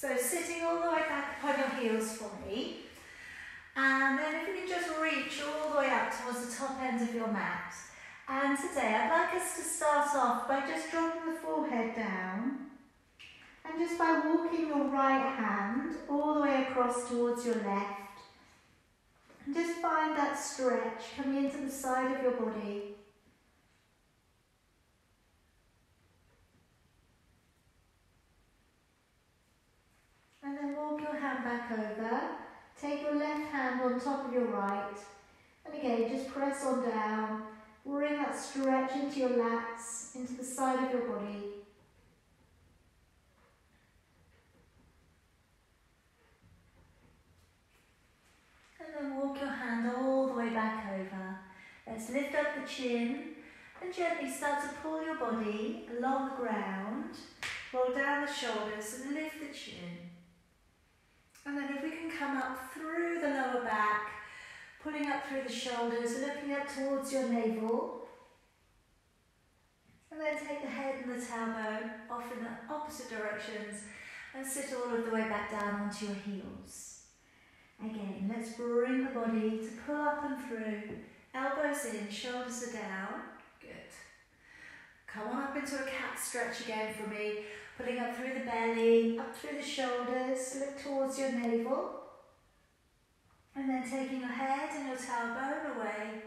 So sitting all the way back upon your heels for me. And then if you can just reach all the way up towards the top end of your mat. And today I'd like us to start off by just dropping the forehead down. And just by walking your right hand all the way across towards your left. And just find that stretch coming into the side of your body. And then walk your hand over. Take your left hand on top of your right. And again, just press on down. Bring that stretch into your lats, into the side of your body. And then walk your hand all the way back over. Let's lift up the chin and gently start to pull your body along the ground. Roll down the shoulders and lift the chin. And then if we can come up through the lower back, pulling up through the shoulders, looking up towards your navel. And then take the head and the tailbone off in the opposite directions and sit all of the way back down onto your heels. Again, let's bring the body to pull up and through. Elbows in, shoulders are down. Good. Come on up into a cat stretch again for me. Pulling up through the belly, up through the shoulders, look towards your navel. And then taking your head and your tailbone away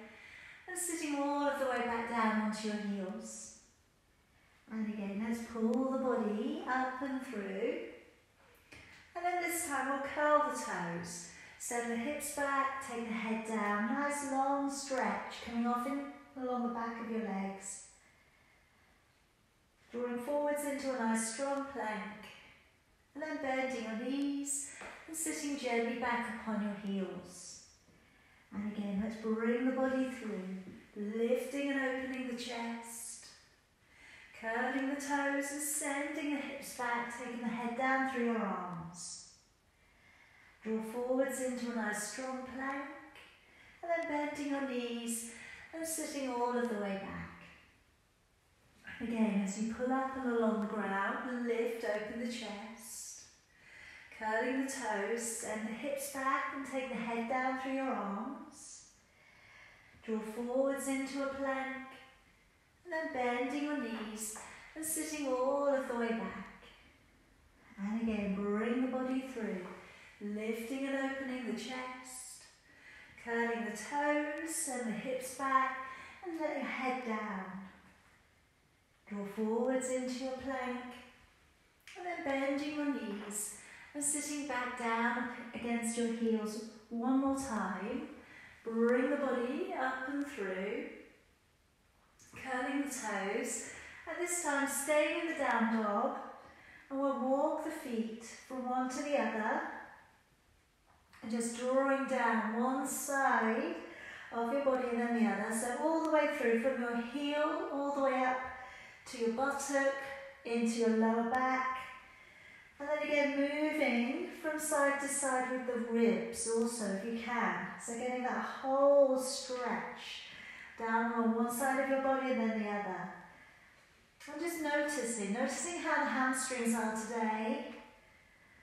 and sitting all of the way back down onto your heels. And again, let's pull the body up and through. And then this time we'll curl the toes. Send the hips back, take the head down. Nice long stretch coming off in, along the back of your legs. Drawing forwards into a nice strong plank. And then bending your knees and sitting gently back upon your heels. And again, let's bring the body through, lifting and opening the chest. Curling the toes and sending the hips back, taking the head down through your arms. Draw forwards into a nice strong plank. And then bending your knees and sitting all of the way back. Again, as you pull up and along the ground, lift open the chest. Curling the toes, send the hips back and take the head down through your arms. Draw forwards into a plank. And then bending your knees and sitting all the way back. And again, bring the body through, lifting and opening the chest. Curling the toes, send the hips back and let your head down. Draw forwards into your plank and then bending your knees and sitting back down against your heels one more time. Bring the body up and through, curling the toes, and this time staying in the down dog and we'll walk the feet from one to the other and just drawing down one side of your body and then the other. So all the way through from your heel all the way up to your buttock, into your lower back. And then again, moving from side to side with the ribs also, if you can. So getting that whole stretch down on one side of your body and then the other. And just noticing, noticing how the hamstrings are today.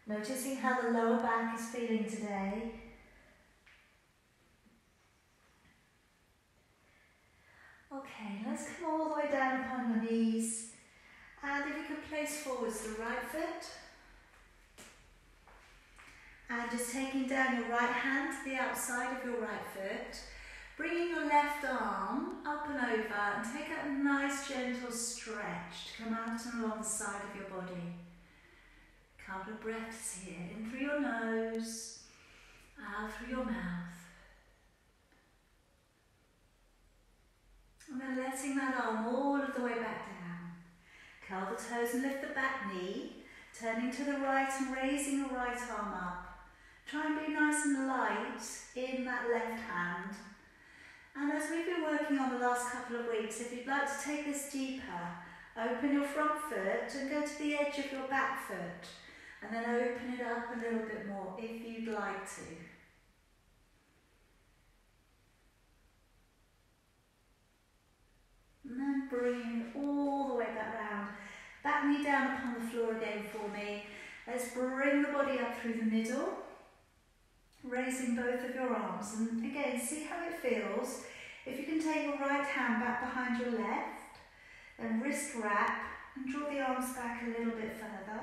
Noticing how the lower back is feeling today. Okay, let's come all the way down upon your knees. And if you can place forwards the right foot. And just taking down your right hand to the outside of your right foot. Bringing your left arm up and over and take a nice gentle stretch to come out and along the side of your body. Couple of breaths here, in through your nose, out through your mouth. And then letting that arm all of the way back down. Curl the toes and lift the back knee, turning to the right and raising the right arm up. Try and be nice and light in that left hand. And as we've been working on the last couple of weeks, if you'd like to take this deeper, open your front foot and go to the edge of your back foot. And then open it up a little bit more if you'd like to. And then bring all the way back round. Back knee down upon the floor again for me. Let's bring the body up through the middle, raising both of your arms. And again, see how it feels. If you can take your right hand back behind your left, then wrist wrap and draw the arms back a little bit further.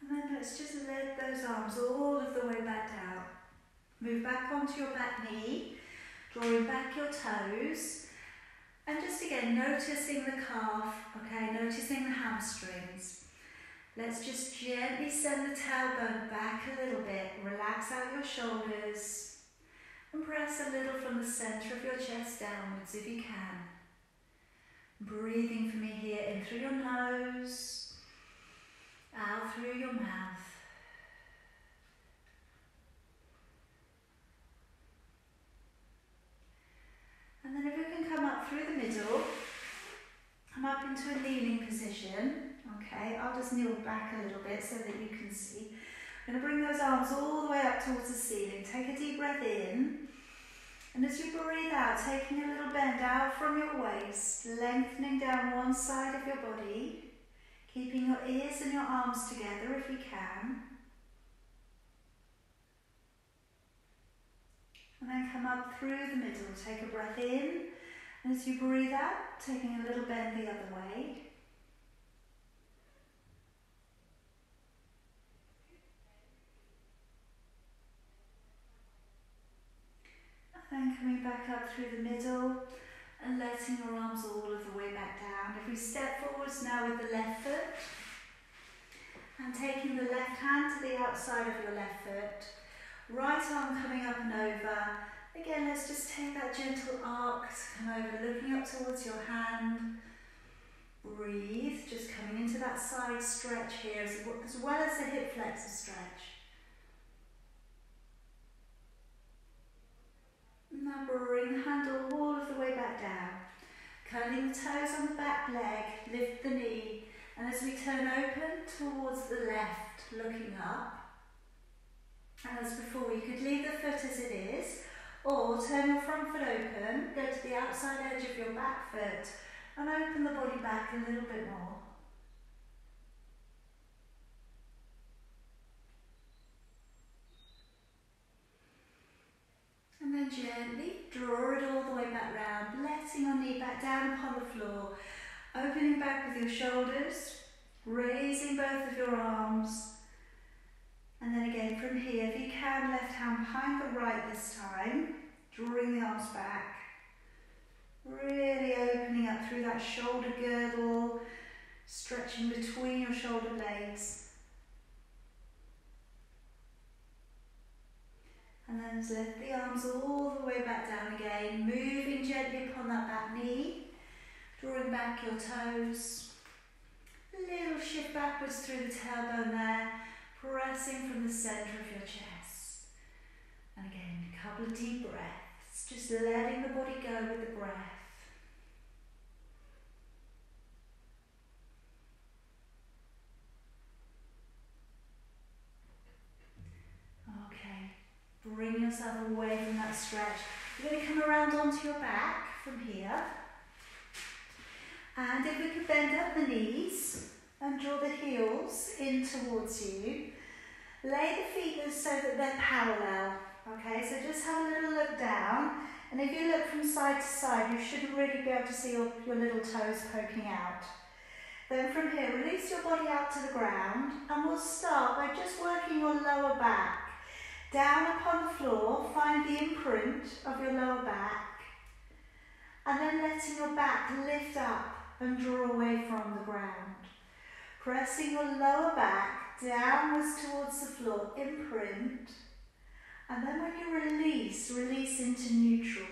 And then let's just let those arms all of the way back down. Move back onto your back knee, drawing back your toes. And just again, noticing the calf, okay, noticing the hamstrings. Let's just gently send the tailbone back a little bit. Relax out your shoulders. And press a little from the centre of your chest downwards if you can. Breathing for me here in through your nose, out through your mouth. And then if we can come up through the middle, come up into a kneeling position. Okay, I'll just kneel back a little bit so that you can see. I'm going to bring those arms all the way up towards the ceiling. Take a deep breath in. And as you breathe out, taking a little bend out from your waist, lengthening down one side of your body, keeping your ears and your arms together if you can. And then come up through the middle. Take a breath in. And as you breathe out, taking a little bend the other way. And then coming back up through the middle and letting your arms all of the way back down. If we step forwards now with the left foot and taking the left hand to the outside of your left foot, right arm coming up and over. Again, let's just take that gentle arc to come over, looking up towards your hand. Breathe, just coming into that side stretch here as well as the hip flexor stretch. Now bring the handle all of the way back down. Curling the toes on the back leg, lift the knee, and as we turn open towards the left, looking up. As before, you could leave the foot as it is, or turn your front foot open, go to the outside edge of your back foot, and open the body back a little bit more. And then gently draw it all the way back round, letting your knee back down upon the floor, opening back with your shoulders, raising both of your arms. And then again from here, if you can, left hand behind the right this time, drawing the arms back. Really opening up through that shoulder girdle, stretching between your shoulder blades. And then lift the arms all the way back down again, moving gently upon that back knee, drawing back your toes. Little shift backwards through the tailbone there, pressing from the centre of your chest. And again, a couple of deep breaths, just letting the body go with the breath. Bring yourself away from that stretch. You're going to come around onto your back from here. And if we could bend up the knees and draw the heels in towards you, lay the feet so that they're parallel. Okay, so just have a little look down. And if you look from side to side, you shouldn't really be able to see your, your little toes poking out. Then from here, release your body out to the ground and we'll start by just working your lower back. Down upon the floor, find the imprint of your lower back, and then letting your back lift up and draw away from the ground. Pressing your lower back downwards towards the floor, imprint, and then when you release, release into neutral.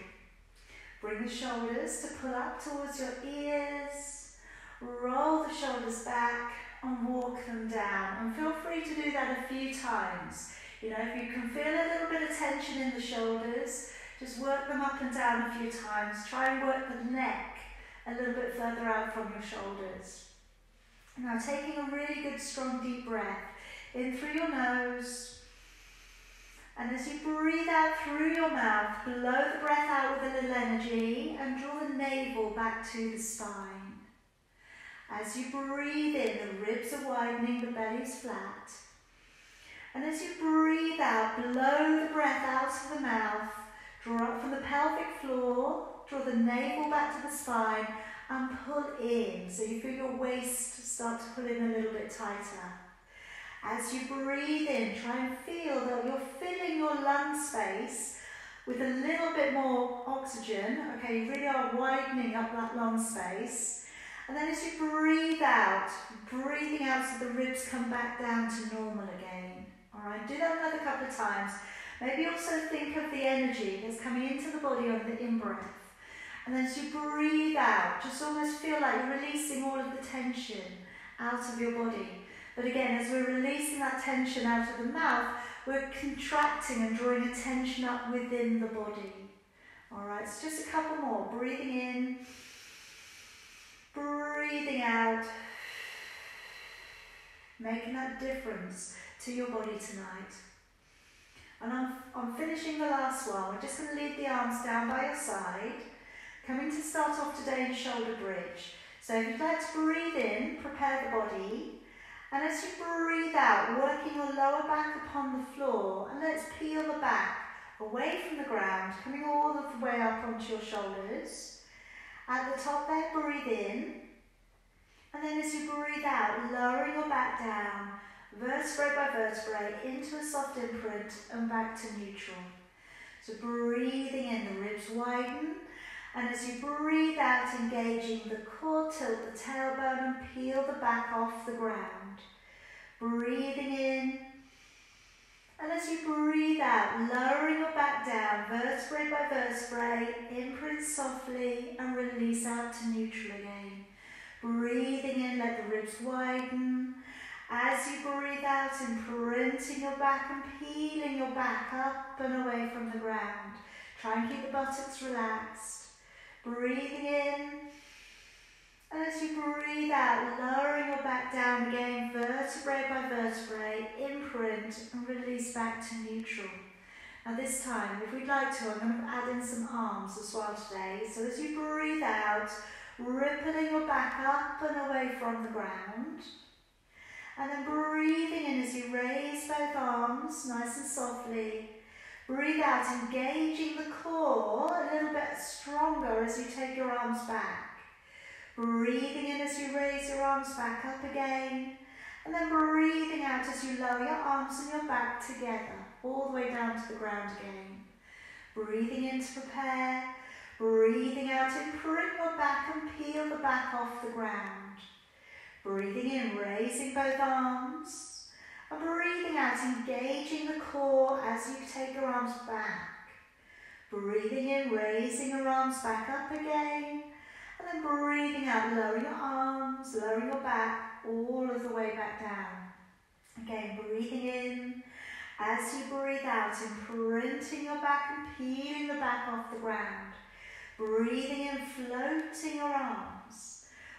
Bring the shoulders to pull up towards your ears, roll the shoulders back and walk them down. And feel free to do that a few times. You know, if you can feel a little bit of tension in the shoulders, just work them up and down a few times. Try and work the neck a little bit further out from your shoulders. Now taking a really good strong deep breath in through your nose And as you breathe out through your mouth, blow the breath out with a little energy and draw the navel back to the spine. As you breathe in, the ribs are widening, the belly's flat. And as you breathe out, blow the breath out of the mouth, draw up from the pelvic floor, draw the navel back to the spine and pull in. So you feel your waist start to pull in a little bit tighter. As you breathe in, try and feel that you're filling your lung space with a little bit more oxygen. Okay, you really are widening up that lung space. And then as you breathe out, breathing out so the ribs come back down to normal again. All right, do that another couple of times. Maybe also think of the energy that's coming into the body on the in-breath. And then as you breathe out, just almost feel like you're releasing all of the tension out of your body. But again, as we're releasing that tension out of the mouth, we're contracting and drawing a tension up within the body. All right, so just a couple more. Breathing in, breathing out, making that difference to your body tonight. And I'm, I'm finishing the last one. We're just going to leave the arms down by your side. Coming to start off today in shoulder bridge. So if you'd like to breathe in, prepare the body. And as you breathe out, working your lower back upon the floor, and let's peel the back away from the ground, coming all of the way up onto your shoulders. At the top there, breathe in. And then as you breathe out, lowering your back down, vertebrae by vertebrae, into a soft imprint and back to neutral. So breathing in, the ribs widen. And as you breathe out, engaging the core, tilt the tailbone and peel the back off the ground. Breathing in. And as you breathe out, lowering your back down, vertebrae by vertebrae, imprint softly and release out to neutral again. Breathing in, let the ribs widen. As you breathe out, imprinting your back and peeling your back up and away from the ground. Try and keep the buttocks relaxed. Breathing in. And as you breathe out, lowering your back down again, vertebrae by vertebrae, imprint and release back to neutral. Now this time, if we'd like to, I'm going to add in some arms as well today. So as you breathe out, rippling your back up and away from the ground. And then breathing in as you raise both arms nice and softly Breathe out, engaging the core a little bit stronger as you take your arms back. Breathing in as you raise your arms back up again. And then breathing out as you lower your arms and your back together, all the way down to the ground again. Breathing in to prepare. Breathing out, imprint your back and peel the back off the ground. Breathing in, raising both arms. And breathing out, engaging the core as you take your arms back. Breathing in, raising your arms back up again. And then breathing out, lowering your arms, lowering your back, all of the way back down. Again, breathing in. As you breathe out, imprinting your back and peeling the back off the ground. Breathing in, floating your arms.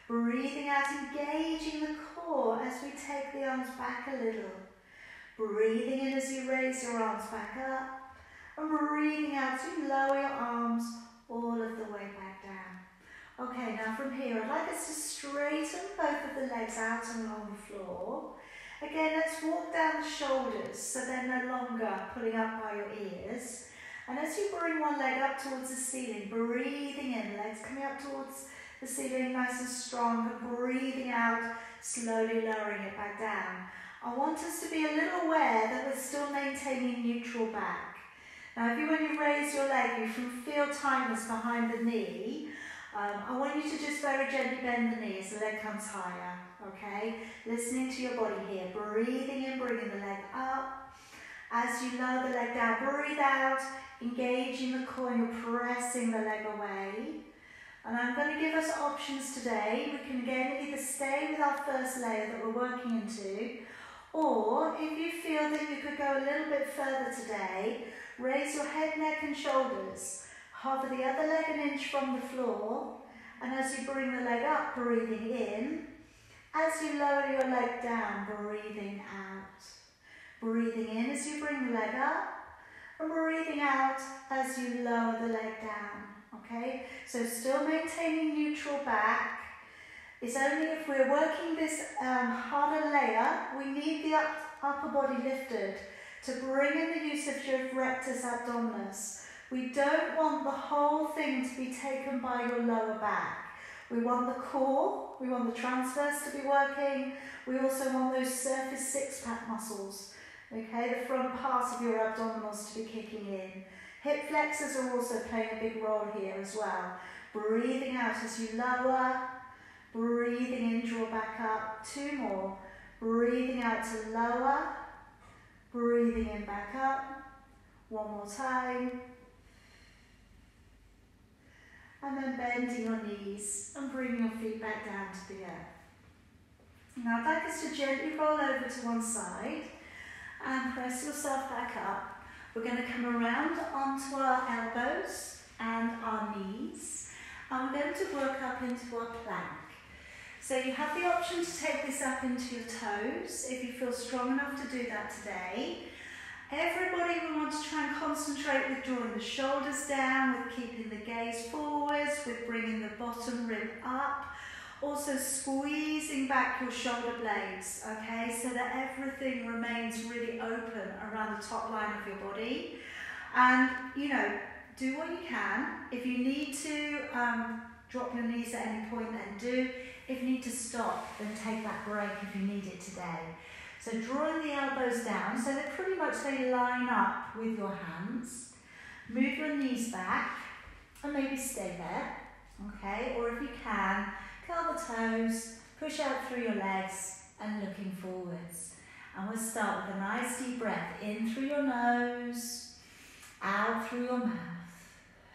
Breathing out, engaging the core as we take the arms back a little. Breathing in as you raise your arms back up. And breathing out as you lower your arms all of the way back down. Okay, now from here, I'd like us to straighten both of the legs out and along the floor. Again, let's walk down the shoulders so they're no longer pulling up by your ears. And as you bring one leg up towards the ceiling, breathing in, legs coming up towards the ceiling nice and strong, and breathing out, slowly lowering it back down. I want us to be a little aware that we're still maintaining neutral back. Now, if you, when you raise your leg, you can feel tightness behind the knee, um, I want you to just very gently bend the knee as the leg comes higher, okay? Listening to your body here, breathing in, bringing the leg up. As you lower the leg down, breathe out, engaging the core, you're pressing the leg away. And I'm going to give us options today. We can again either stay with our first layer that we're working into, or if you feel that you could go a little bit further today, raise your head, neck and shoulders. Hover the other leg an inch from the floor. And as you bring the leg up, breathing in. As you lower your leg down, breathing out. Breathing in as you bring the leg up. and breathing out as you lower the leg down. Okay, so still maintaining neutral back. It's only if we're working this um, harder layer, we need the up, upper body lifted to bring in the use of your rectus abdominis. We don't want the whole thing to be taken by your lower back. We want the core, we want the transverse to be working. We also want those surface six-pack muscles, okay, the front part of your abdominals to be kicking in. Hip flexors are also playing a big role here as well. Breathing out as you lower, breathing in, draw back up. Two more. Breathing out to lower, breathing in back up. One more time. And then bending your knees and bringing your feet back down to the earth. Now I'd like us to gently roll over to one side and press yourself back up. We're going to come around onto our elbows and our knees and we're going to work up into our plank. So you have the option to take this up into your toes if you feel strong enough to do that today. Everybody, we want to try and concentrate with drawing the shoulders down, with keeping the gaze forwards, with bringing the bottom rib up. Also squeezing back your shoulder blades, okay, so that everything remains really open around the top line of your body. And, you know, do what you can. If you need to um, drop your knees at any point, then do. If you need to stop, then take that break if you need it today. So drawing the elbows down so that pretty much they line up with your hands. Move your knees back and maybe stay there, okay? Or if you can, curl the toes, push out through your legs and looking forwards. And we'll start with a nice deep breath in through your nose, out through your mouth.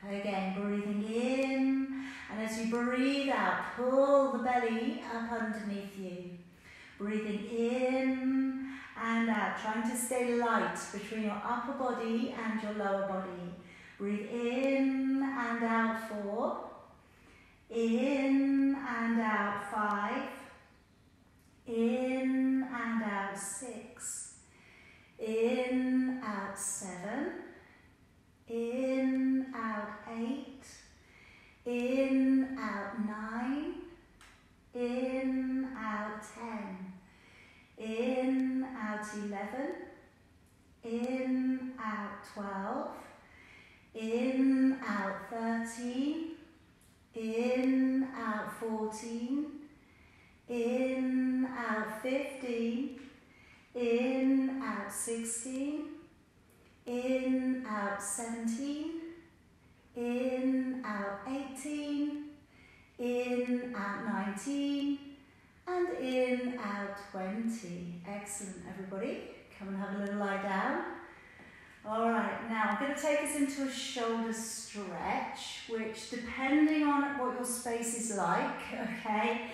Again, breathing in, and as you breathe out, pull the belly up underneath you. Breathing in and out, trying to stay light between your upper body and your lower body. Breathe in and out four. In and out five. In and out six. In, out seven. In, out eight. In, out nine. In, out ten. In, out 11. In, out 12. In, out 13. In, out 14. In, out 15. In, out 16. In, out 17. In, out 18. In, out 19 and in, out, 20. Excellent, everybody. Come and have a little lie down. All right, now I'm going to take us into a shoulder stretch, which depending on what your space is like, okay,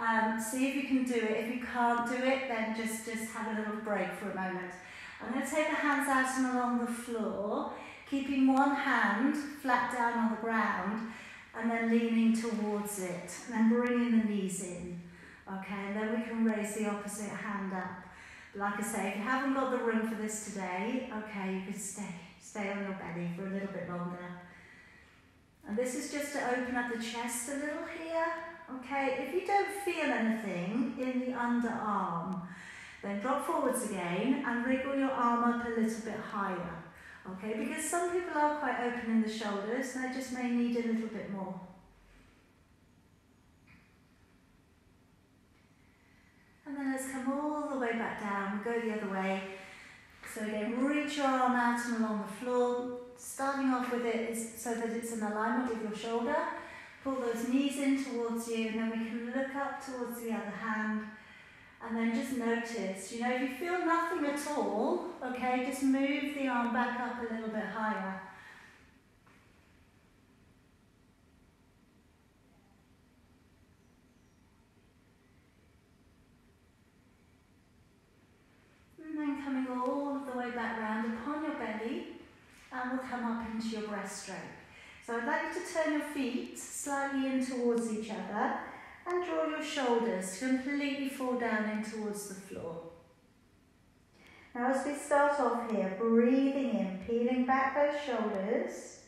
um, see if you can do it. If you can't do it, then just, just have a little break for a moment. I'm going to take the hands out and along the floor, keeping one hand flat down on the ground, and then leaning towards it, and then bringing the knees in. Okay, and then we can raise the opposite hand up. Like I say, if you haven't got the room for this today, okay, you can stay, stay on your belly for a little bit longer. And this is just to open up the chest a little here. Okay, if you don't feel anything in the underarm, then drop forwards again and wriggle your arm up a little bit higher. Okay, because some people are quite open in the shoulders and they just may need a little bit more. And then let's come all the way back down, go the other way. So again, reach your arm out and along the floor. Starting off with it so that it's in alignment with your shoulder. Pull those knees in towards you and then we can look up towards the other hand. And then just notice, you know, if you feel nothing at all, okay, just move the arm back up a little bit higher. then coming back round upon your belly and we'll come up into your breaststroke. So I'd like you to turn your feet slightly in towards each other and draw your shoulders completely fall down in towards the floor. Now as we start off here, breathing in, peeling back those shoulders.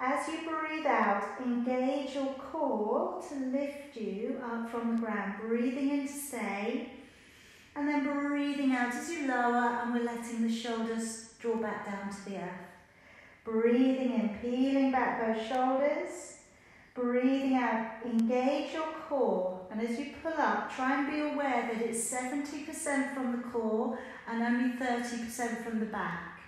As you breathe out, engage your core to lift you up from the ground. Breathing in to stay. And then breathing out as you lower and we're letting the shoulders draw back down to the earth. Breathing in, peeling back those shoulders. Breathing out, engage your core. And as you pull up, try and be aware that it's 70% from the core and only 30% from the back.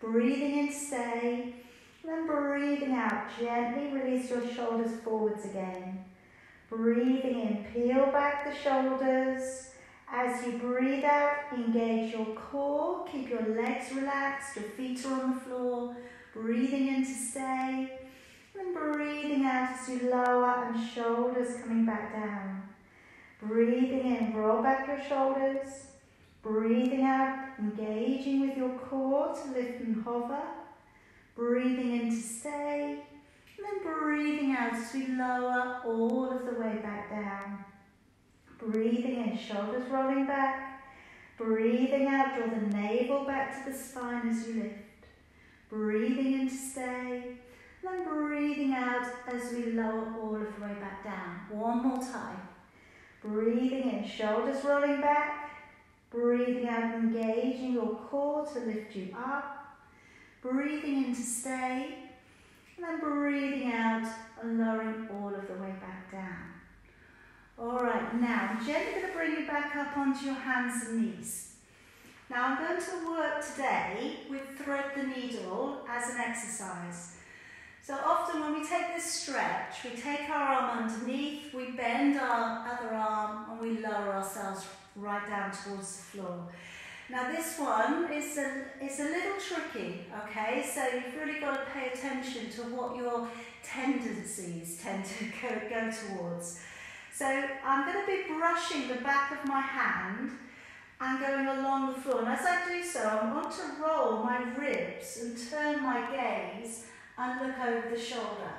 Breathing in, stay. Then breathing out, gently release your shoulders forwards again. Breathing in, peel back the shoulders. As you breathe out, engage your core, keep your legs relaxed, your feet are on the floor. Breathing in to stay. And breathing out as you lower and shoulders coming back down. Breathing in, roll back your shoulders. Breathing out, engaging with your core to lift and hover. Breathing in to stay. And then breathing out as we lower all of the way back down. Breathing in, shoulders rolling back. Breathing out, draw the navel back to the spine as you lift. Breathing in to stay. Then breathing out as we lower all of the way back down. One more time. Breathing in, shoulders rolling back. Breathing out, engaging your core to lift you up. Breathing in to stay. And then breathing out and lowering all of the way back down. All right, now I'm gently going to bring you back up onto your hands and knees. Now I'm going to work today with thread the needle as an exercise. So often when we take this stretch, we take our arm underneath, we bend our other arm and we lower ourselves right down towards the floor. Now this one is a, is a little tricky, okay? So you've really got to pay attention to what your tendencies tend to go, go towards. So I'm going to be brushing the back of my hand and going along the floor. And as I do so, I want to roll my ribs and turn my gaze and look over the shoulder.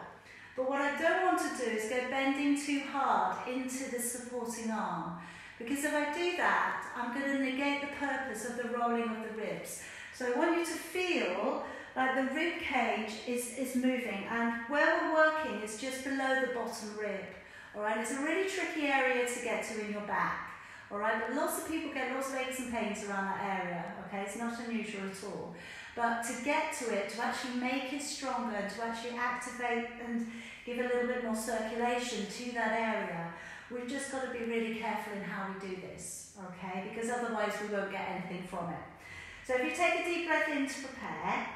But what I don't want to do is go bending too hard into the supporting arm. Because if I do that, I'm going to negate the purpose of the rolling of the ribs. So I want you to feel like the rib cage is, is moving and where we're working is just below the bottom rib. All right, it's a really tricky area to get to in your back. All right, but lots of people get lots of aches and pains around that area. Okay, it's not unusual at all. But to get to it, to actually make it stronger, to actually activate and give a little bit more circulation to that area, we've just got to be really careful in how we do this, okay? Because otherwise we won't get anything from it. So if you take a deep breath in to prepare,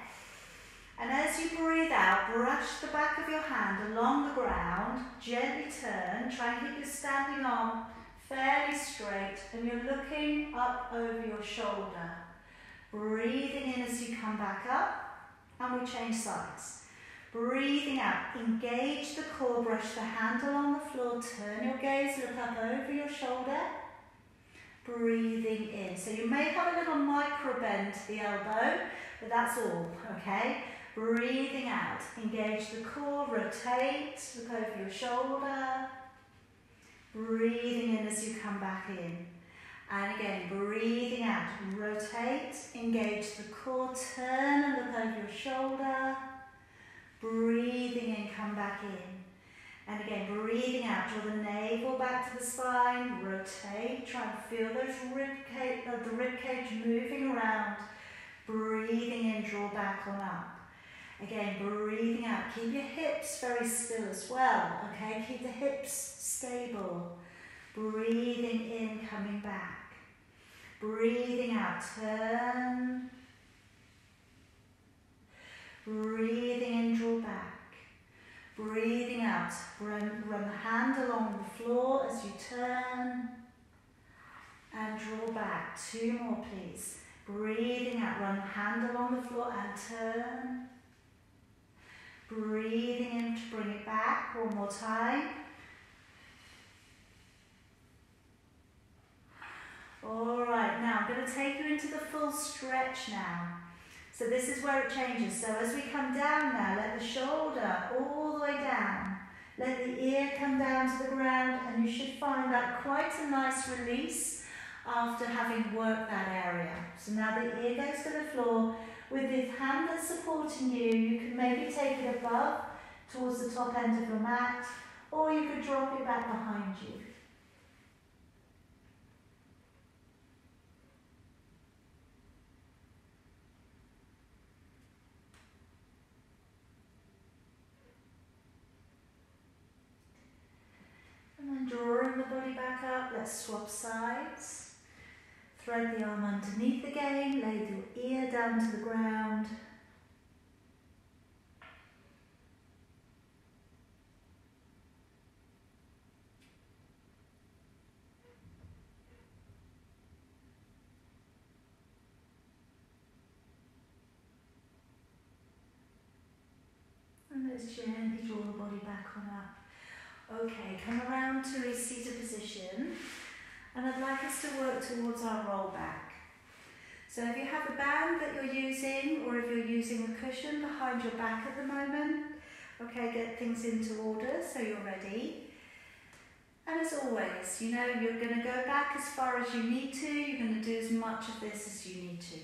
and as you breathe out, brush the back of your hand along the ground, gently turn, try and keep your standing arm fairly straight, and you're looking up over your shoulder. Breathing in as you come back up, and we change sides. Breathing out, engage the core, brush the hand along the floor, turn your gaze, look up over your shoulder. Breathing in. So you may have a little micro bend to the elbow, but that's all, okay? Breathing out, engage the core, rotate, look over your shoulder. Breathing in as you come back in. And again, breathing out, rotate, engage the core, turn and look over your shoulder. Breathing in, come back in. And again, breathing out, draw the navel back to the spine, rotate, try and feel those rib cage, uh, the rib cage moving around. Breathing in, draw back on up. Again, breathing out. Keep your hips very still as well, okay? Keep the hips stable. Breathing in, coming back. Breathing out, turn. Breathing in, draw back. Breathing out, run, run the hand along the floor as you turn. And draw back. Two more, please. Breathing out, run the hand along the floor and turn. Breathing in to bring it back one more time. All right, now I'm going to take you into the full stretch now. So this is where it changes. So as we come down now, let the shoulder all the way down. Let the ear come down to the ground and you should find that quite a nice release after having worked that area. So now the ear goes to the floor. With the hand that's supporting you, you can maybe take it above towards the top end of your mat, or you could drop it back behind you. And then drawing the body back up, let's swap sides. Thread the arm underneath again, lay your ear down to the ground. And let's gently draw the body back on up. Okay, come around to a seated position and I'd like us to work towards our roll back. So if you have a band that you're using or if you're using a cushion behind your back at the moment, okay, get things into order so you're ready. And as always, you know, you're going to go back as far as you need to, you're going to do as much of this as you need to.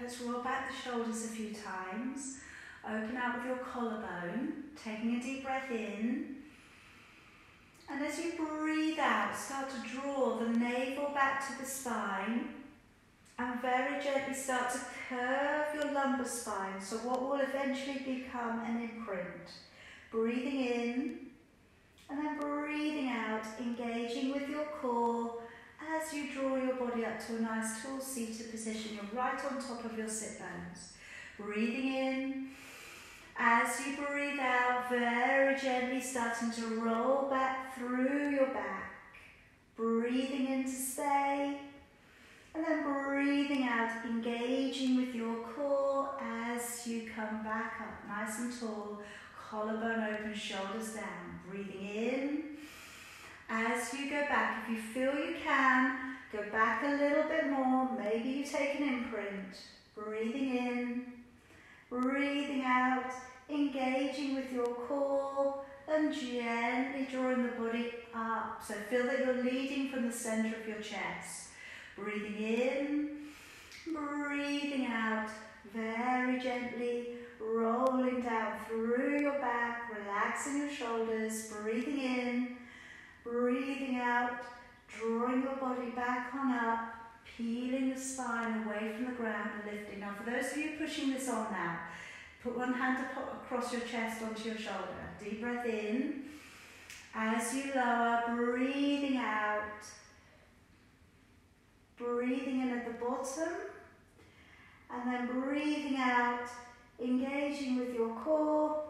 Let's roll back the shoulders a few times. Open out with your collarbone, taking a deep breath in. And as you breathe out, start to draw the navel back to the spine and very gently start to curve your lumbar spine, so what will eventually become an imprint. Breathing in and then breathing out, engaging with your core as you draw your body up to a nice tall seated position. You're right on top of your sit bones. Breathing in as you breathe out, very gently starting to roll back through your back. Breathing in to stay. And then breathing out, engaging with your core as you come back up, nice and tall. Collarbone open, shoulders down. Breathing in. As you go back, if you feel you can, go back a little bit more. Maybe you take an imprint. Breathing in. Breathing out engaging with your core and gently drawing the body up. So feel that you're leading from the center of your chest. Breathing in, breathing out, very gently rolling down through your back, relaxing your shoulders, breathing in, breathing out, drawing your body back on up, peeling the spine away from the ground and lifting. Now for those of you pushing this on now, Put one hand across your chest onto your shoulder. Deep breath in. As you lower, breathing out. Breathing in at the bottom. And then breathing out, engaging with your core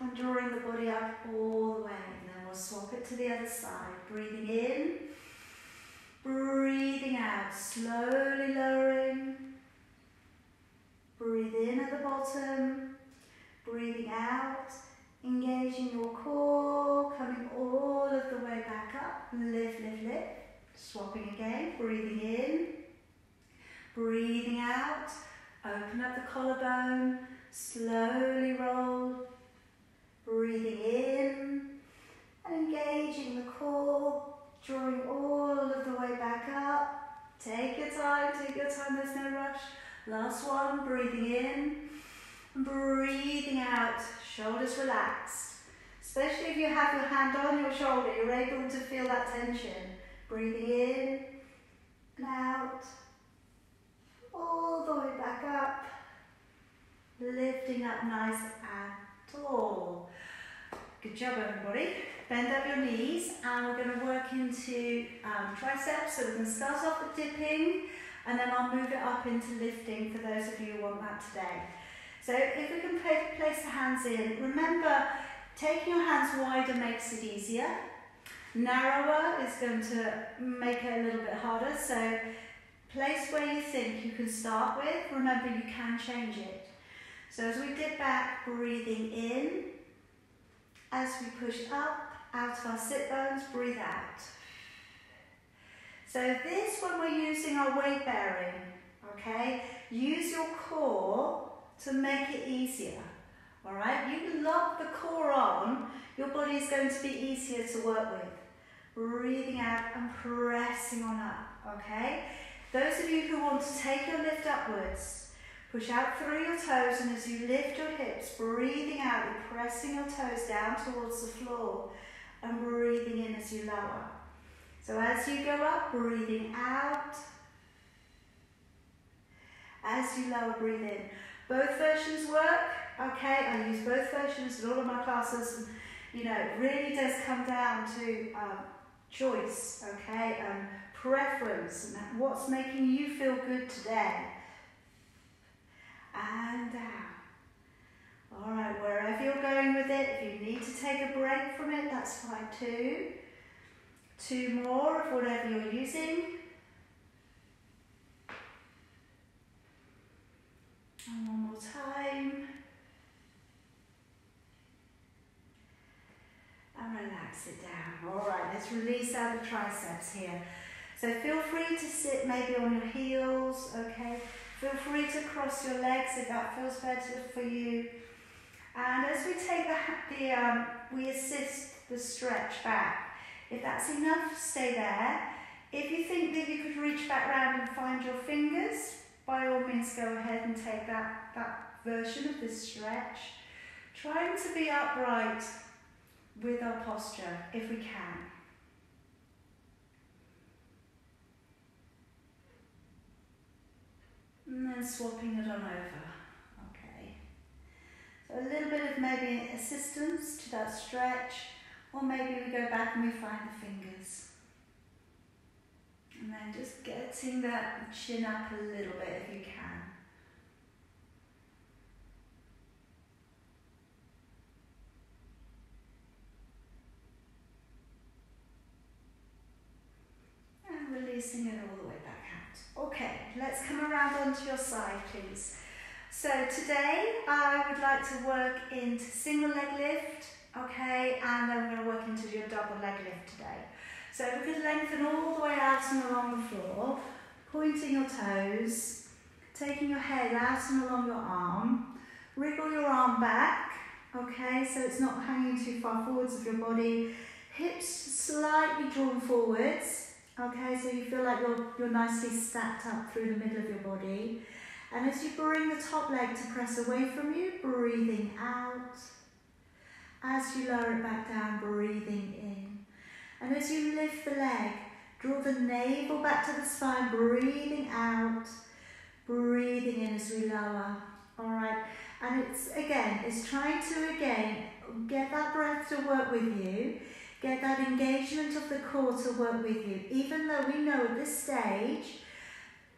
and drawing the body up all the way. And then we'll swap it to the other side. Breathing in. Breathing out, slowly lowering. Breathe in at the bottom. Breathing out, engaging your core, coming all of the way back up. Lift, lift, lift. Swapping again, breathing in. Breathing out, open up the collarbone, slowly roll. Breathing in and engaging the core, drawing all of the way back up. Take your time, take your time, there's no rush. Last one, breathing in. Breathing out, shoulders relaxed. Especially if you have your hand on your shoulder, you're able to feel that tension. Breathing in and out. All the way back up. Lifting up nice and tall. Good job, everybody. Bend up your knees and we're going to work into um, triceps. So we're going to start off with dipping and then I'll move it up into lifting for those of you who want that today. So if we can place the hands in, remember taking your hands wider makes it easier. Narrower is going to make it a little bit harder. So place where you think you can start with. Remember you can change it. So as we dip back, breathing in. As we push up, out of our sit bones, breathe out. So this when we're using our weight bearing, okay? Use your core to make it easier. All right, you lock the core on, your body is going to be easier to work with. breathing out and pressing on up, okay? Those of you who want to take your lift upwards, push out through your toes and as you lift your hips, breathing out, you're pressing your toes down towards the floor and breathing in as you lower. So as you go up, breathing out. As you lower, breathe in. Both versions work, okay? I use both versions in all of my classes. And, you know, it really does come down to um, choice, okay? And preference, and what's making you feel good today. And down. All right, wherever you're going with it, if you need to take a break from it, that's fine too. Two more of whatever you're using. And one more time. And relax it down. All right, let's release out the triceps here. So feel free to sit maybe on your heels, okay? Feel free to cross your legs if that feels better for you. And as we take the, the um, we assist the stretch back. If that's enough, stay there. If you think that you could reach back round and find your fingers, by all means go ahead and take that, that version of this stretch. Trying to be upright with our posture if we can. Mm, and then swapping it on over. Okay. So a little bit of maybe assistance to that stretch, or maybe we go back and we find the fingers. And then just getting that chin up a little bit if you can. And releasing it all the way back out. Okay, let's come around onto your side, please. So today I would like to work into single leg lift, okay, and then we're going to work into your double leg lift today. So we could lengthen all the way out and along the floor, pointing your toes, taking your head out and along your arm, wriggle your arm back, okay, so it's not hanging too far forwards of your body, hips slightly drawn forwards, okay, so you feel like you're, you're nicely stacked up through the middle of your body. And as you bring the top leg to press away from you, breathing out. As you lower it back down, breathing in. And as you lift the leg, draw the navel back to the spine, breathing out, breathing in as we lower. All right. And it's again, it's trying to again get that breath to work with you, get that engagement of the core to work with you. Even though we know at this stage,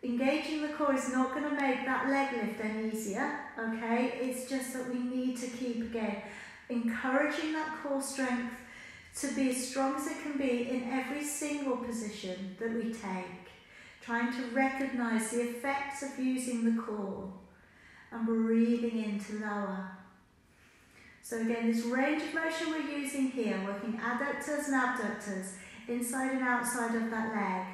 engaging the core is not going to make that leg lift any easier. Okay, it's just that we need to keep again encouraging that core strength to be as strong as it can be in every single position that we take, trying to recognize the effects of using the core and breathing in to lower. So again, this range of motion we're using here, working adductors and abductors, inside and outside of that leg.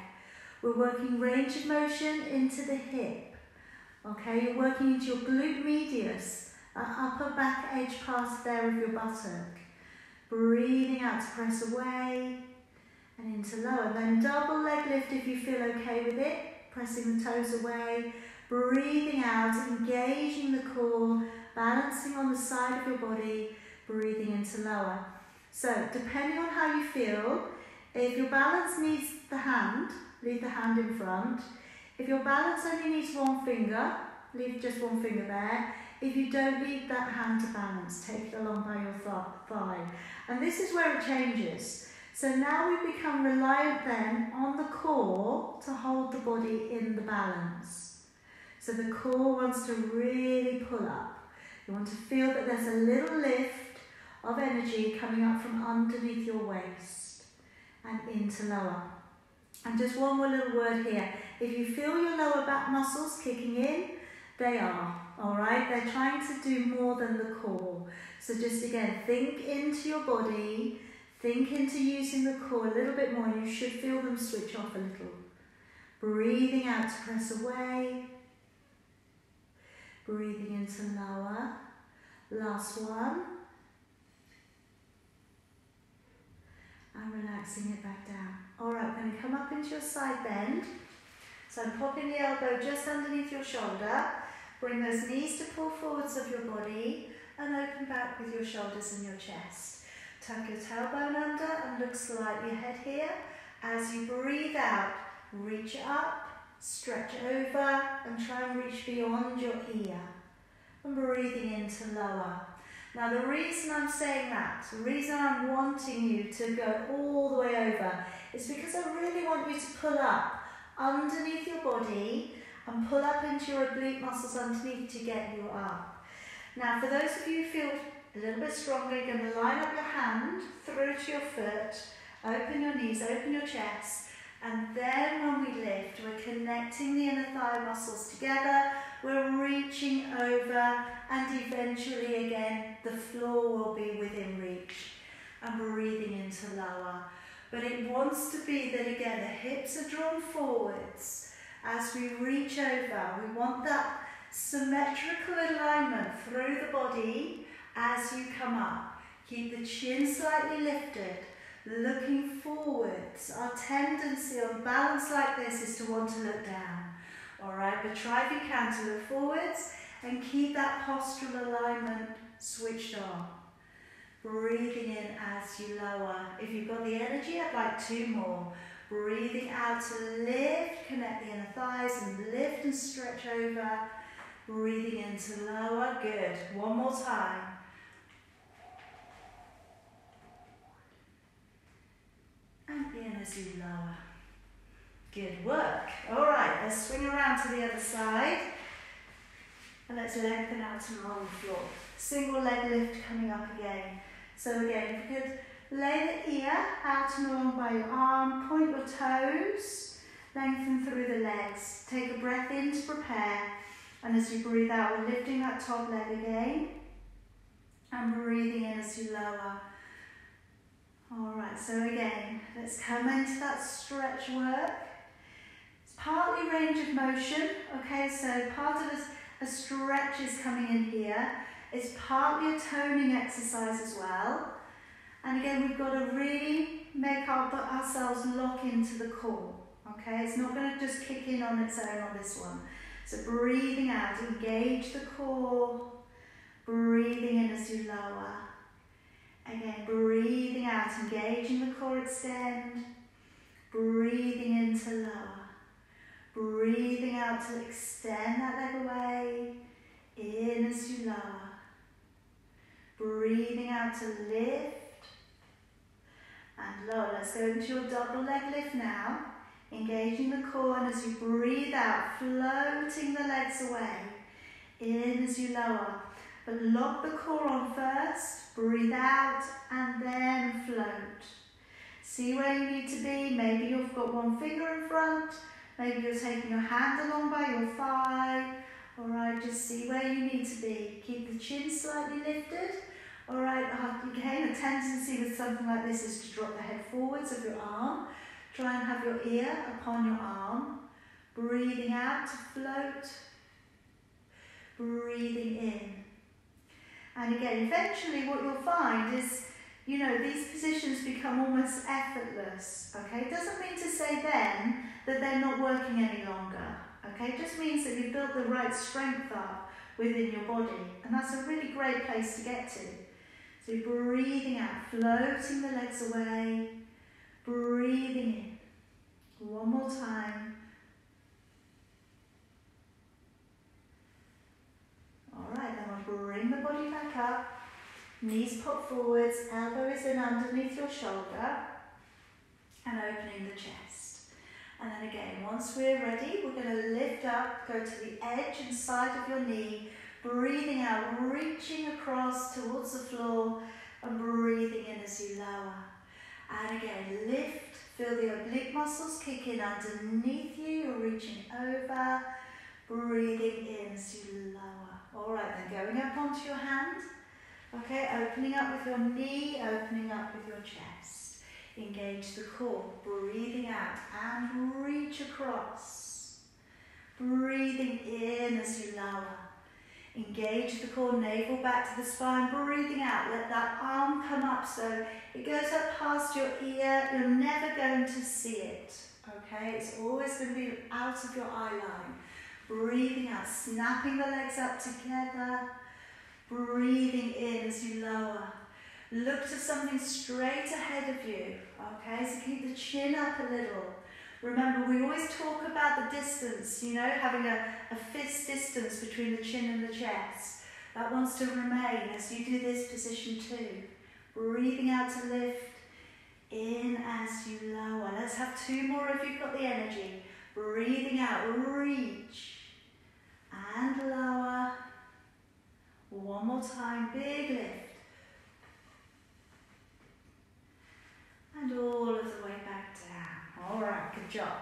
We're working range of motion into the hip. Okay, you're working into your glute medius, that upper back edge part there of your buttock. Breathing out to press away and into lower. Then double leg lift if you feel okay with it. Pressing the toes away. Breathing out, engaging the core, balancing on the side of your body, breathing into lower. So, depending on how you feel, if your balance needs the hand, leave the hand in front. If your balance only needs one finger, leave just one finger there. If you don't need that hand to balance, take it along by your thigh. And this is where it changes. So now we become reliant then on the core to hold the body in the balance. So the core wants to really pull up. You want to feel that there's a little lift of energy coming up from underneath your waist and into lower. And just one more little word here. If you feel your lower back muscles kicking in, they are, all right? They're trying to do more than the core. So just again, think into your body, think into using the core a little bit more, you should feel them switch off a little. Breathing out to press away. Breathing in into lower. Last one. And relaxing it back down. All right, we're going to come up into your side bend. So I'm popping the elbow just underneath your shoulder. Bring those knees to pull forwards of your body and open back with your shoulders and your chest. Tuck your tailbone under and look slightly ahead here. As you breathe out, reach up, stretch over and try and reach beyond your ear. And breathing into lower. Now the reason I'm saying that, the reason I'm wanting you to go all the way over is because I really want you to pull up underneath your body and pull up into your oblique muscles underneath to get you up. Now for those of you who feel a little bit stronger, you're going to line up your hand through to your foot, open your knees, open your chest, and then when we lift, we're connecting the inner thigh muscles together, we're reaching over, and eventually again, the floor will be within reach. And breathing into lower. But it wants to be that again, the hips are drawn forwards. As we reach over, we want that symmetrical alignment through the body as you come up. Keep the chin slightly lifted, looking forwards. Our tendency on balance like this is to want to look down. All right, but try if you can to look forwards and keep that postural alignment switched on. Breathing in as you lower. If you've got the energy, I'd like two more. Breathing out to lift, connect the inner thighs and lift and stretch over. Breathing in to lower, good. One more time. And in as you lower. Good work. All right, let's swing around to the other side. And let's lengthen out to roll the floor. Single leg lift coming up again. So again, if you could lay the ear out and along by your arm, point your toes, lengthen through the legs. Take a breath in to prepare. And as you breathe out, we're lifting that top leg again. And breathing in as you lower. Alright, so again, let's come into that stretch work. It's partly range of motion, okay, so part of a, a stretch is coming in here. It's partly a toning exercise as well. And again, we've got to really make our, but ourselves lock into the core, okay? It's not going to just kick in on its own on this one. So breathing out, engage the core, breathing in as you lower. Again, breathing out, engaging the core extend. Breathing into lower. Breathing out to extend that leg away. In as you lower. Breathing out to lift. And lower. Let's go into your double leg lift now. Engaging the core and as you breathe out, floating the legs away. In as you lower. But lock the core on first, breathe out, and then float. See where you need to be. Maybe you've got one finger in front. Maybe you're taking your hand along by your thigh. All right, just see where you need to be. Keep the chin slightly lifted. All right, uh, again, a tendency with something like this is to drop the head forwards of your arm. Try and have your ear upon your arm. Breathing out to float. Breathing in. And again, eventually what you'll find is, you know, these positions become almost effortless, okay? It doesn't mean to say then that they're not working any longer, okay? Just means that you've built the right strength up within your body. And that's a really great place to get to. So breathing out, floating the legs away, breathing in. One more time. All right, then we'll bring the body back up. Knees pop forwards, elbow is in underneath your shoulder. And opening the chest. And then again, once we're ready, we're going to lift up, go to the edge and side of your knee, breathing out, reaching across towards the floor, and breathing in as you lower. And again, lift, feel the oblique muscles kick in underneath you, you're reaching over, breathing in as you lower. All right, then going up onto your hand. Okay, opening up with your knee, opening up with your chest. Engage the core, breathing out and reach across. Breathing in as you lower. Engage the core, navel back to the spine, breathing out. Let that arm come up so it goes up past your ear. You're never going to see it, okay? It's always going to be out of your eye line. Breathing out, snapping the legs up together. Breathing in as you lower. Look to something straight ahead of you, okay? So keep the chin up a little. Remember, we always talk about the distance, you know, having a, a fist distance between the chin and the chest. That wants to remain as you do this position too. Breathing out to lift, in as you lower. Let's have two more if you've got the energy. Breathing out, reach, and lower. One more time, big lift. And all of the way back down. All right, good job.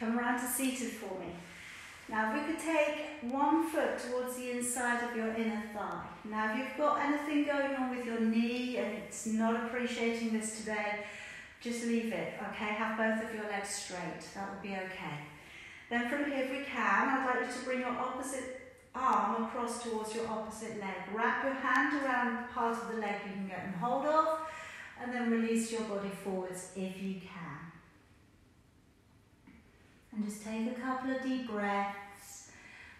Come around to seated for me. Now, if we could take one foot towards the inside of your inner thigh. Now, if you've got anything going on with your knee and it's not appreciating this today, just leave it, okay? Have both of your legs straight. That will be okay. Then from here, if we can, I'd like you to bring your opposite arm across towards your opposite leg. Wrap your hand around part of the leg you can get hold of and then release your body forwards if you can. And just take a couple of deep breaths.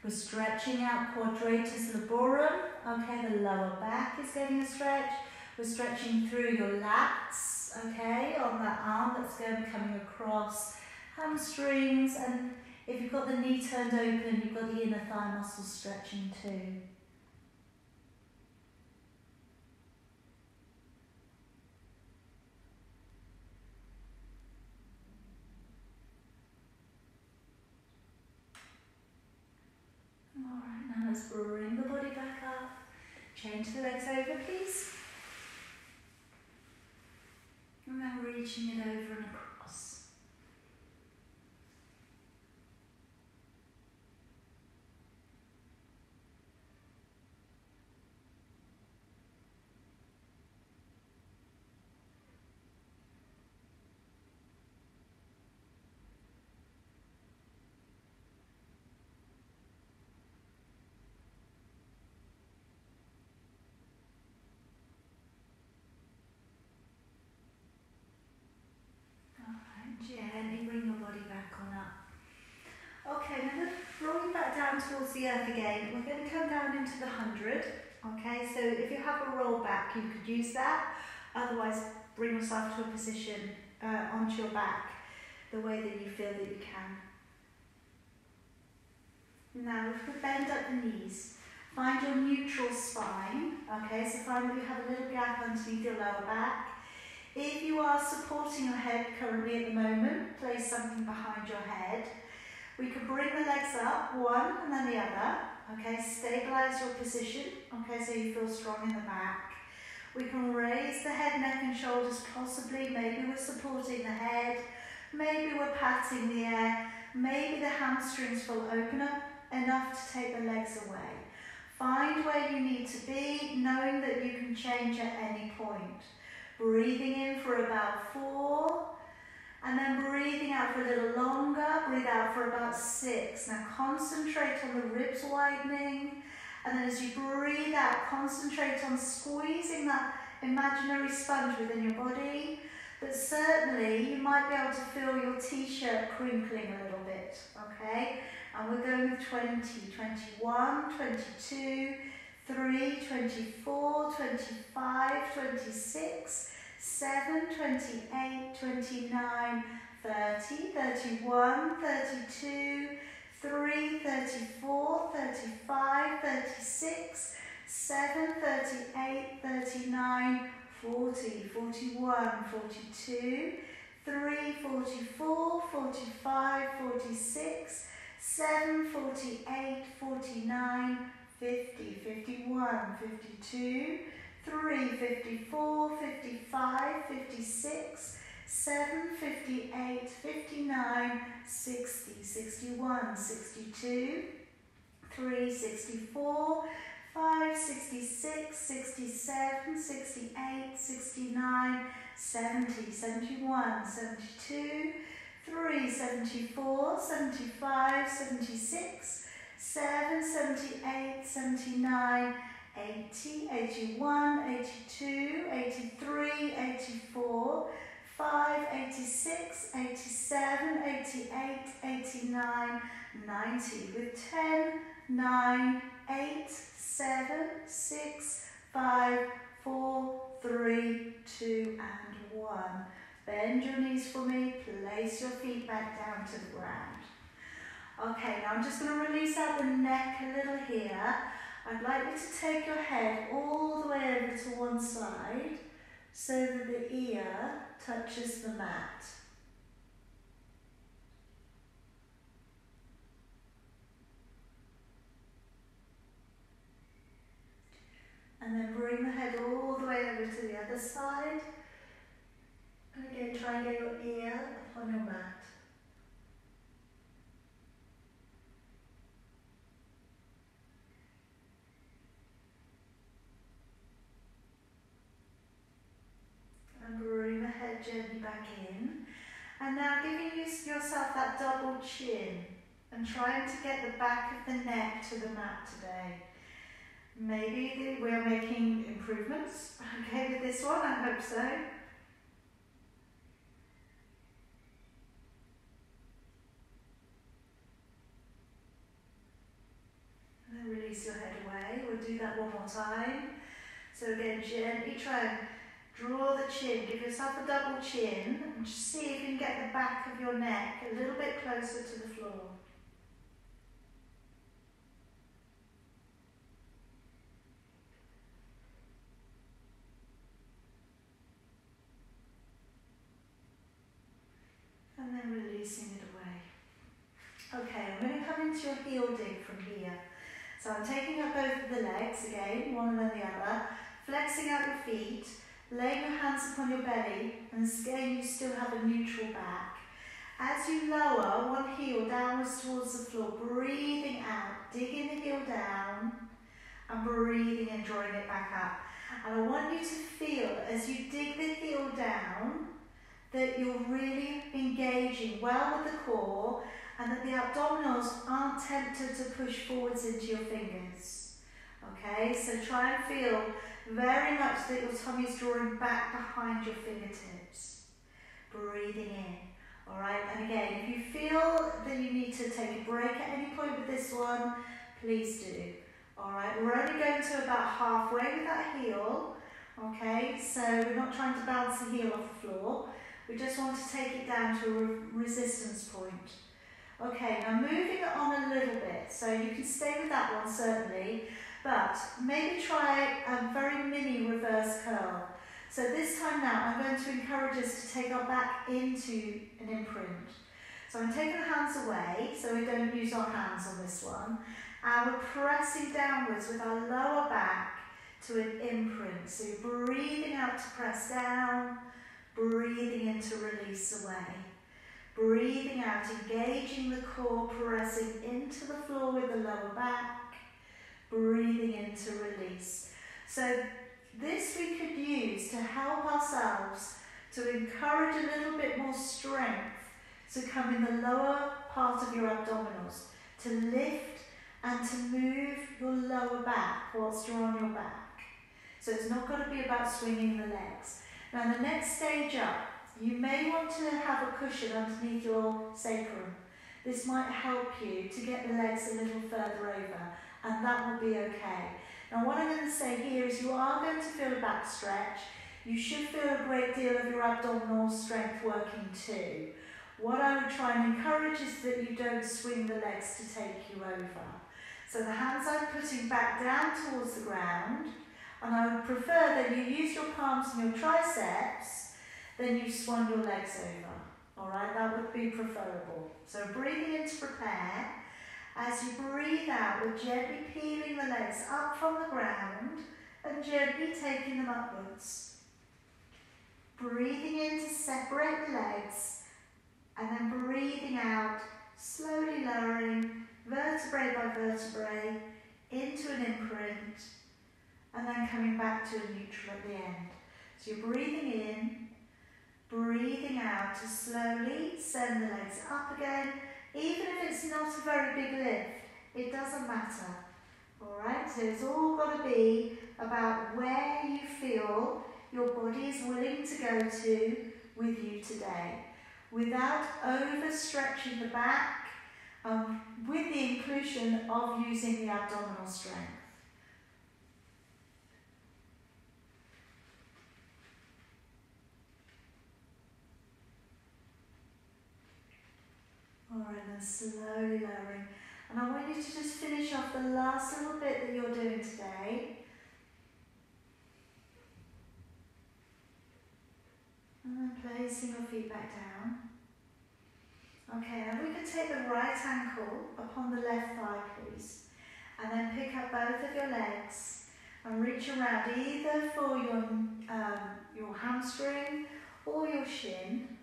We're stretching out quadratus lumborum. Okay, the lower back is getting a stretch. We're stretching through your lats, okay, on that arm that's going coming across. Hamstrings, and if you've got the knee turned open, you've got the inner thigh muscles stretching too. All right, now let's bring the body back up. Change the legs over, please. Then reaching it over and across. Towards the earth again. We're going to come down into the 100. Okay, so if you have a roll back, you could use that. Otherwise, bring yourself to a position uh, onto your back the way that you feel that you can. Now, if we bend at the knees, find your neutral spine. Okay, so find that you have a little gap underneath your lower back. If you are supporting your head currently at the moment, place something behind your head. We can bring the legs up, one and then the other. Okay, stabilize your position. Okay, so you feel strong in the back. We can raise the head, neck and shoulders possibly. Maybe we're supporting the head. Maybe we're patting the air. Maybe the hamstrings will open up enough to take the legs away. Find where you need to be, knowing that you can change at any point. Breathing in for about four, and then breathing out for a little longer, breathe out for about six. Now concentrate on the ribs widening. And then as you breathe out, concentrate on squeezing that imaginary sponge within your body. But certainly you might be able to feel your t-shirt crinkling a little bit, okay? And we're going with 20, 21, 22, 3, 24, 25, 26, 7, 28, 29, 30, 31, 32, 3, 34, 35, 36, 7, 38, 39, 40, 41, 42, 3, 44, 45, 46, 7, 48, 49, 50, 51, 52, 3, 54, 55, 56, 7, 58, 59, 60, 61, 62, 3, 64, 5, 66, 67, 68, 69, 70, 71, 72, 3, 74, 75, 76, 7, 78, 79, 80, 81, 82, 83, 84, 5, 86, 87, 88, 89, 90 with 10, 9, 8, 7, 6, 5, 4, 3, 2 and 1. Bend your knees for me, place your feet back down to the ground. Okay, now I'm just going to release out the neck a little here. I'd like you to take your head all the way over to one side so that the ear touches the mat. And then bring the head all the way over to the other side. And again, try and get your ear upon your mat. And bring the head gently back in. And now giving yourself that double chin and trying to get the back of the neck to the mat today. Maybe we're making improvements, okay, with this one, I hope so. And then release your head away. We'll do that one more time. So again, gently try and draw the chin. Give yourself a double chin and just see if you can get the back of your neck a little bit closer to the floor. and then releasing it away. Okay, I'm going to come into your heel dig from here. So I'm taking up both of the legs again, one and then the other, flexing out your feet, laying your hands upon your belly, and again you still have a neutral back. As you lower one heel downwards towards the floor, breathing out, digging the heel down, and breathing and drawing it back up. And I want you to feel as you dig the heel down, that you're really engaging well with the core and that the abdominals aren't tempted to push forwards into your fingers. Okay, so try and feel very much that your tummy is drawing back behind your fingertips. Breathing in. Alright, and again, if you feel that you need to take a break at any point with this one, please do. Alright, we're only going to about halfway with that heel. Okay, so we're not trying to bounce the heel off the floor. We just want to take it down to a re resistance point. Okay, now moving on a little bit. So you can stay with that one certainly, but maybe try a very mini reverse curl. So this time now, I'm going to encourage us to take our back into an imprint. So I'm taking the hands away, so we don't use our hands on this one. And we're pressing downwards with our lower back to an imprint. So you're breathing out to press down, breathing in to release away. Breathing out, engaging the core, pressing into the floor with the lower back. Breathing in to release. So this we could use to help ourselves to encourage a little bit more strength to come in the lower part of your abdominals, to lift and to move your lower back whilst you're on your back. So it's not going to be about swinging the legs. Now the next stage up, you may want to have a cushion underneath your sacrum. This might help you to get the legs a little further over and that will be okay. Now what I'm going to say here is you are going to feel a back stretch. You should feel a great deal of your abdominal strength working too. What I would try and encourage is that you don't swing the legs to take you over. So the hands I'm putting back down towards the ground and I would prefer that you use your palms and your triceps, then you swung your legs over. All right, that would be preferable. So breathing in to prepare. As you breathe out, we're gently peeling the legs up from the ground and gently taking them upwards. Breathing in to separate the legs and then breathing out, slowly lowering vertebrae by vertebrae into an imprint and then coming back to a neutral at the end. So you're breathing in, breathing out to slowly send the legs up again, even if it's not a very big lift, It doesn't matter. Alright, so it's all got to be about where you feel your body is willing to go to with you today without overstretching the back um, with the inclusion of using the abdominal strength. Alright, then slowly lowering. And I want you to just finish off the last little bit that you're doing today. And then placing your feet back down. Okay, now we can take the right ankle upon the left thigh, please. And then pick up both of your legs and reach around either for your, um, your hamstring or your shin.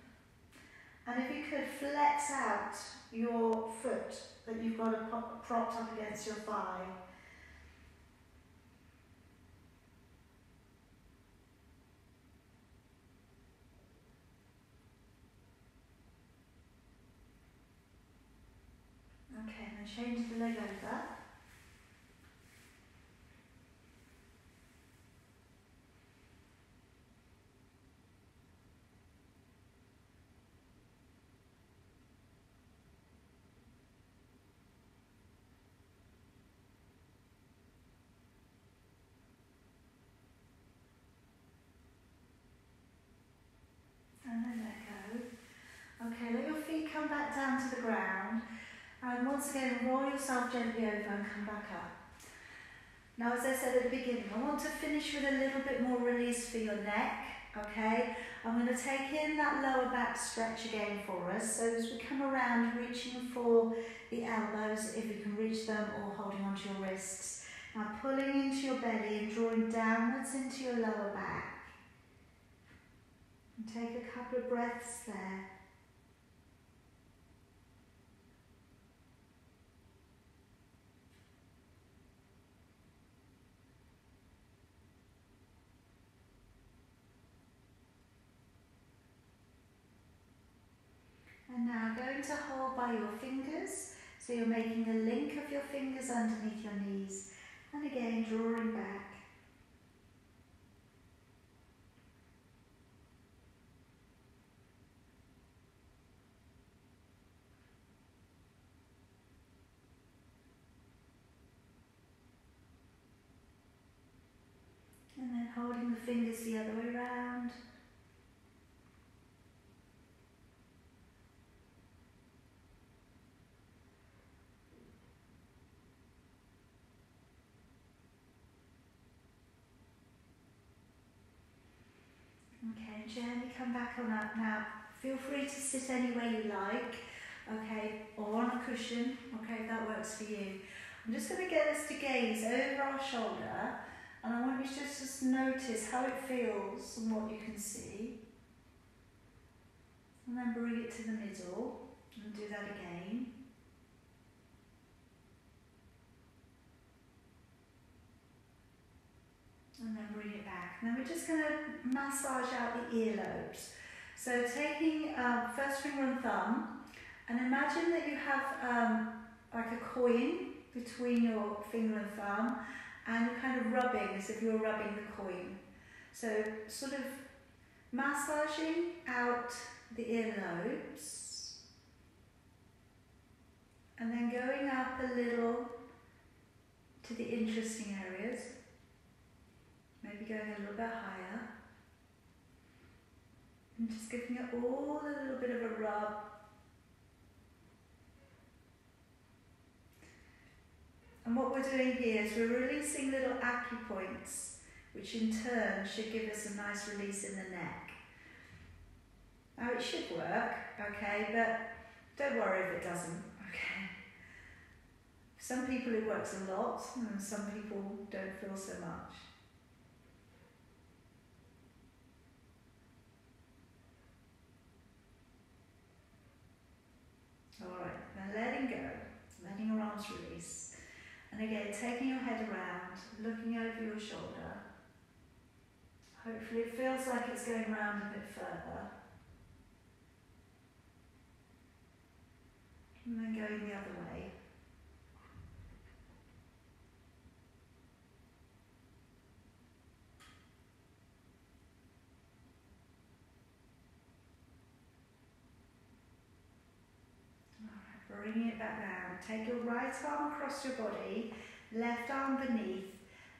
And if you could flex out your foot that you've got propped up against your thigh. Okay, then change the leg over. Okay, let your feet come back to the ground. And once again, roll yourself gently over and come back up. Now, as I said at the beginning, I want to finish with a little bit more release for your neck, okay? I'm going to take in that lower back stretch again for us. So as we come around, reaching for the elbows, if you can reach them, or holding onto your wrists. Now pulling into your belly and drawing downwards into your lower back. And take a couple of breaths there. And now going to hold by your fingers. So you're making a link of your fingers underneath your knees. And again, drawing back. And then holding the fingers the other way around. Gently come back on up now. Feel free to sit anywhere you like, okay, or on a cushion, okay, if that works for you. I'm just going to get us to gaze over our shoulder, and I want you to just notice how it feels and what you can see. And then bring it to the middle, and do that again. And then bring it back. Then we're just going to massage out the earlobes. So taking um, first finger and thumb, and imagine that you have um, like a coin between your finger and thumb, and you're kind of rubbing as if you're rubbing the coin. So sort of massaging out the earlobes, and then going up a little to the interesting areas. Maybe going a little bit higher. And just giving it all a little bit of a rub. And what we're doing here is we're releasing little acupoints, which in turn should give us a nice release in the neck. Now it should work, okay, but don't worry if it doesn't, okay. Some people it works a lot, and some people don't feel so much. Alright, then letting go, letting your arms release. And again, taking your head around, looking over your shoulder. Hopefully it feels like it's going around a bit further. And then going the other way. Bringing it back down. Take your right arm across your body, left arm beneath,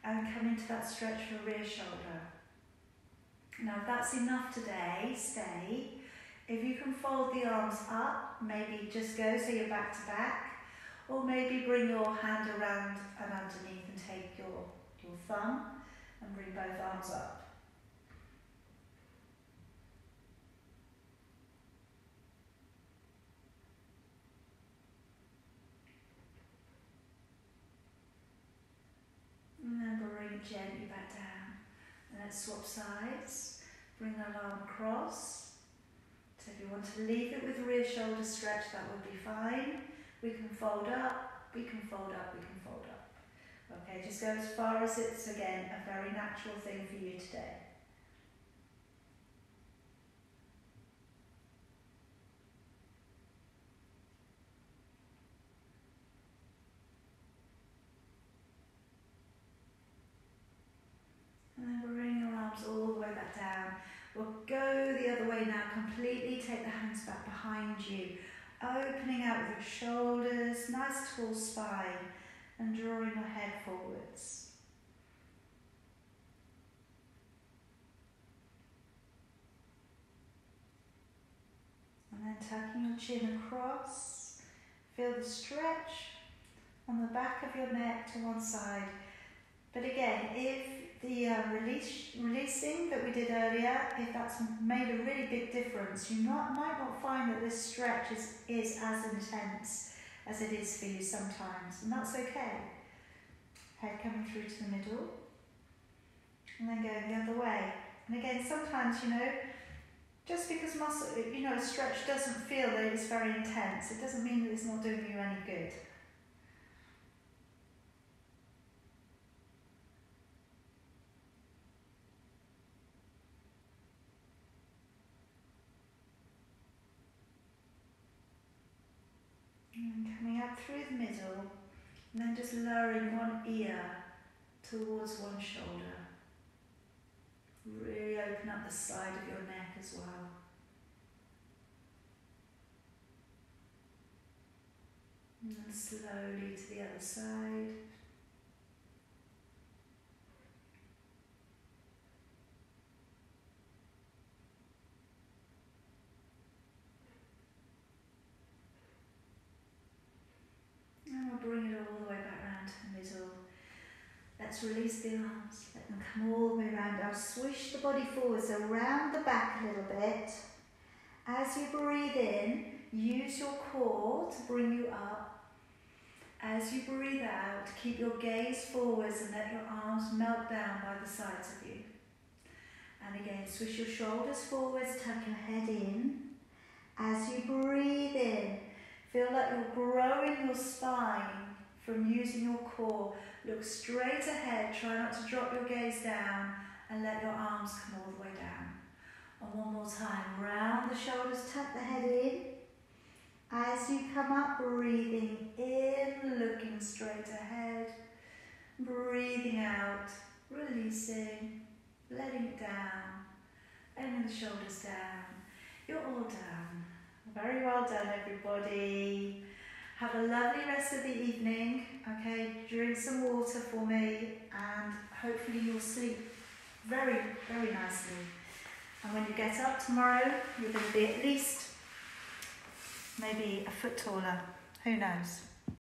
and come into that stretch for rear shoulder. Now, if that's enough today, stay. If you can fold the arms up, maybe just go so you're back to back, or maybe bring your hand around and underneath and take your, your thumb and bring both arms up. And then bring gently back down. Let's swap sides. Bring that arm across. So if you want to leave it with rear shoulder stretch, that would be fine. We can fold up, we can fold up, we can fold up. Okay, just go as far as it's, again, a very natural thing for you today. And then bring your arms all the way back down. We'll go the other way now completely. Take the hands back behind you. Opening out with your shoulders, nice tall spine, and drawing your head forwards. And then tucking your chin across. Feel the stretch on the back of your neck to one side. But again, if the uh, release, releasing that we did earlier, if that's made a really big difference, you not, might not find that this stretch is, is as intense as it is for you sometimes, and that's okay. Head coming through to the middle, and then going the other way. And again, sometimes, you know, just because muscle, you know, a stretch doesn't feel that it's very intense, it doesn't mean that it's not doing you any good. And coming up through the middle, and then just lowering one ear towards one shoulder. Really open up the side of your neck as well. And then slowly to the other side. And we'll bring it all the way back round to the middle. Let's release the arms, let them come all the way around. I'll swish the body forwards around the back a little bit. As you breathe in, use your core to bring you up. As you breathe out, keep your gaze forwards and let your arms melt down by the sides of you. And again, swish your shoulders forwards, tuck your head in. As you breathe in, Feel like you're growing your spine from using your core. Look straight ahead, try not to drop your gaze down and let your arms come all the way down. And one more time, round the shoulders, tuck the head in. As you come up, breathing in, looking straight ahead. Breathing out, releasing, letting it down, letting the shoulders down. You're all down. Very well done, everybody. Have a lovely rest of the evening. Okay, drink some water for me, and hopefully you'll sleep very, very nicely. And when you get up tomorrow, you're going to be at least maybe a foot taller. Who knows?